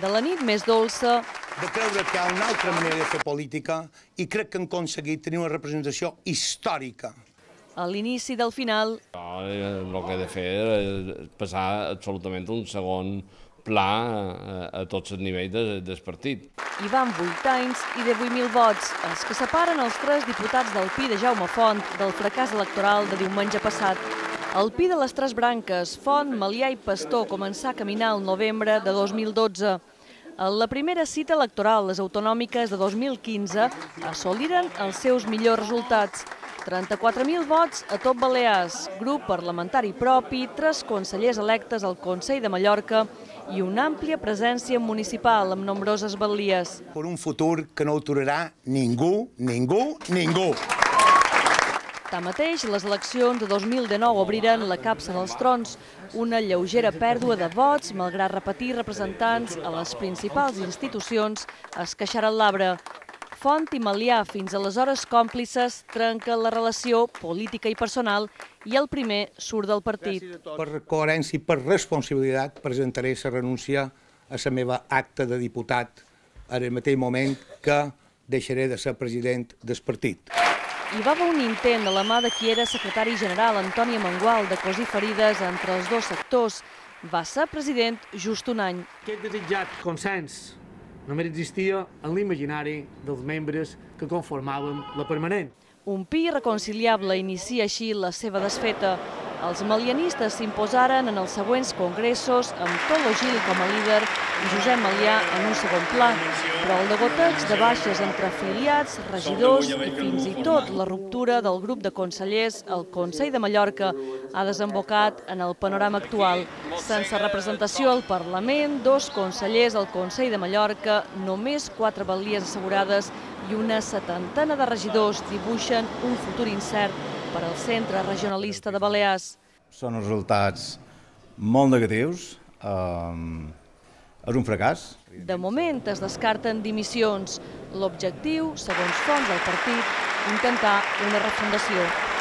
De la nit més dolça, de creure que hi ha una altra manera de fer política i crec que han aconseguit tenir una representació històrica. a l'inici del final, eh, el que he de fer és passar absolutament un segon pla a, a tots els nivells de, del partit. hi van 8 anys i 18.000 vots, els que separen els tres diputats del PI de Jaume Font del fracàs electoral de diumenge passat. El PI de les tres branques, Font, Malià i Pastor, començà a caminar el novembre de 2012. En la primera cita electoral, les autonòmiques de 2015, assoliren els seus millors resultats. 34.000 vots a tot Balears, grup parlamentari propi, tres consellers electes al Consell de Mallorca i una àmplia presència municipal amb nombroses batlies. Per un futur que no aturarà ningú, ningú, ningú. Tanmateix, les eleccions de 2019 obriren la capsa dels trons, una lleugera pèrdua de vots, malgrat repetir representants a les principals institucions, es queixaren l'arbre. Font i Malià, fins aleshores còmplices, trenquen la relació política i personal i el primer surt del partit. Per coherència i per responsabilitat presentaré la renúncia a la meva acta de diputat en el mateix moment que deixaré de ser president del partit. Hi va haver un intent de la mà de qui era secretari general Antònia Mangual de cosir ferides entre els dos sectors. Va ser president just un any. Aquest desitjat consens només existia en l'imaginari dels membres que conformàvem la permanent. Un pi irreconciliable inicia així la seva desfeta. Els malianistes s'imposaren en els següents congressos amb Tolo Gil com a líder i Josep Malià en un segon pla, però el degoteig de baixes entre afiliats, regidors i fins i tot la ruptura del grup de consellers al Consell de Mallorca ha desembocat en el panorama actual. Sense representació al Parlament, dos consellers al Consell de Mallorca, només quatre batlies assegurades i una setantena de regidors dibuixen un futur incert per al Centre Regionalista de Balears. Són resultats molt negatius, um, és un fracàs. De moment es descarten dimissions. L'objectiu, segons fons del partit, intentar una refundació.